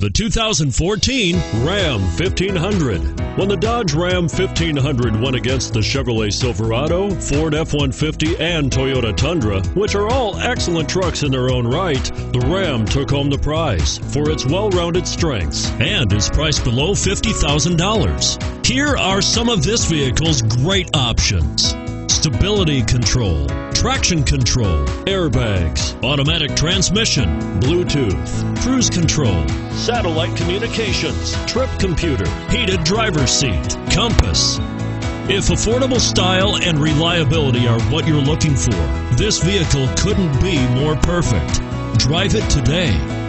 The 2014 Ram 1500. When the Dodge Ram 1500 went against the Chevrolet Silverado, Ford F-150, and Toyota Tundra, which are all excellent trucks in their own right, the Ram took home the prize for its well-rounded strengths and is priced below $50,000. Here are some of this vehicle's great options. Stability control, traction control, airbags, automatic transmission, Bluetooth, cruise control, satellite communications, trip computer, heated driver's seat, compass. If affordable style and reliability are what you're looking for, this vehicle couldn't be more perfect. Drive it today.